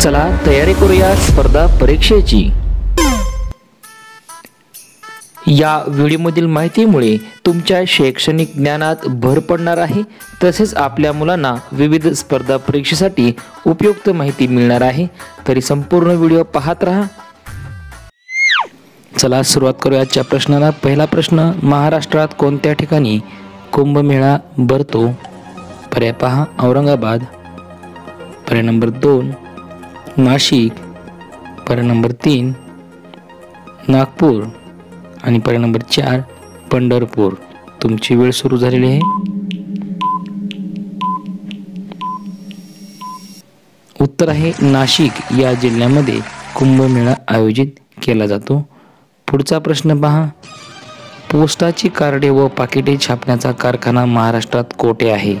चला तयारी करूया स्पर्धा परीक्षेची. या व्हिडिओमधील माहितीमुळे तुमच्या शैक्षणिक ज्ञानात भर पडणार आहे. तसेच आपल्या मुलांना विविध स्पर्धा परीक्षेसाठी उपयुक्त माहिती मिळणार आहे. तरी संपूर्ण व्हिडिओ पाहत राहा. चला सुरुवात करू आजच्या प्रश्नाला. पहिला प्रश्न महाराष्ट्रात कोणत्या ठिकाणी कुंभमेळा भरतो? पर्याय पहा औरंगाबाद. पर्याय नंबर दोन नाशिक. पर्याय नंबर तीन नागपूर. आणि पर्याय नंबर चार पंढरपूर. तुमची वेळ सुरू झालेली आहे. उत्तर आहे नाशिक. या जिल्ह्यामध्ये कुंभमेळा आयोजित केला जातो. पुढचा प्रश्न पहा. पोस्टाची कार्डे व पाकिटे छापण्याचा कारखाना महाराष्ट्रात कोठे आहे?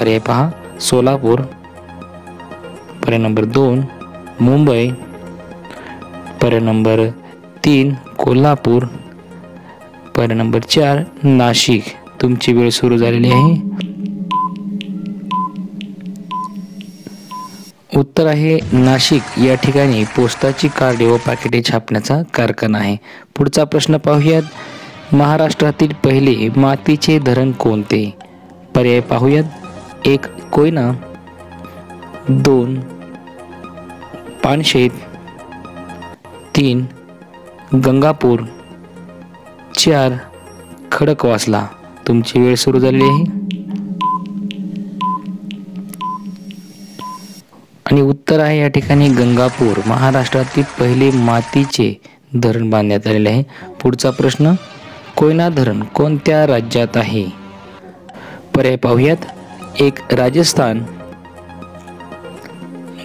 पर्याय पहा सोलापूर. पर्याय नंबर दोन मुंबई. पर्याय नंबर तीन कोल्हापूर. पर्याय नंबर चार नाशिक. तुमची वेळ सुरू झालेली आहे. उत्तर आहे नाशिक. या ठिकाणी पोस्टाची कार्डे व पाकिटे छापण्याचा कारखाना आहे. पुढचा प्रश्न पाहूयात. महाराष्ट्रातील पहिले मातीचे धरण कोणते? पर्याय पाहूयात. एक कोयना. दोन पानशेत. तीन गंगापूर. चार खडकवासला. तुमची वेळ सुरू झाली आहे. आणि उत्तर आहे या ठिकाणी गंगापूर महाराष्ट्रातील पहिले मातीचे धरण बांधण्यात आलेले आहे. पुढचा प्रश्न कोयना धरण कोणत्या राज्यात आहे? पर्याय पाहूयात. एक राजस्थान.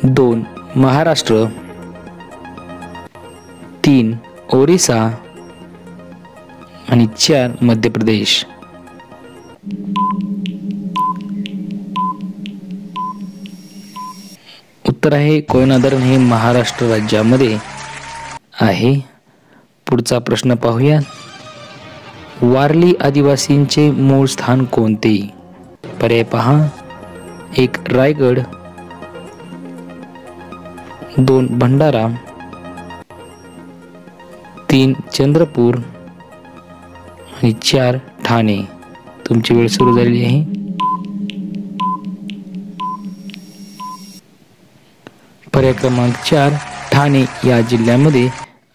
दोन महाराष्ट्र. तीन ओरिसा. आणि चार मध्य प्रदेश. उत्तर आहे कोयनाधरण हे महाराष्ट्र राज्यामध्ये आहे. पुढचा प्रश्न पाहूया. वारली आदिवासींचे मूळ स्थान कोणते? पर्याय पहा. एक रायगड. दोन भंडारा. तीन चंद्रपूर. आणि चार ठाणे. तुमची वेळ सुरू झालेली आहे. पर्याय क्रमांक चार ठाणे या जिल्ह्यामध्ये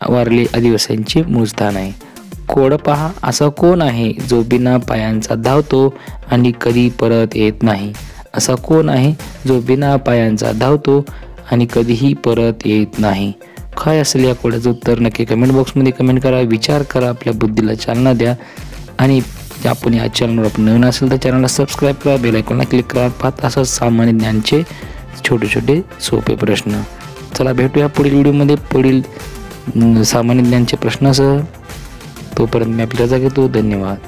वारली आदिवासींचे मूळ स्थान आहे. कोड पहा असा कोण आहे जो बिना पायांचा धावतो आणि कधी परत येत नाही? असा कोण आहे जो बिना पायांचा धावतो आणि कधीही परत येत नाही? काय असेल या कोड्याचं उत्तर? नक्की कमेंट बॉक्समध्ये कमेंट करा विचार करा आपल्या बुद्धीला चालना द्या. आणि आपण या चॅनलवर आपण नवीन असेल तर चॅनलला सबस्क्राईब करा बेल आयकॉनला क्लिक करा. पाहत असं सामान्य ज्ञानचे छोटे छोटे सोपे प्रश्न. चला भेटूया पुढील व्हिडिओमध्ये. पुढील सामान्य ज्ञानचे प्रश्नासह तोपर्यंत मी आपल्या जागा घेतो धन्यवाद.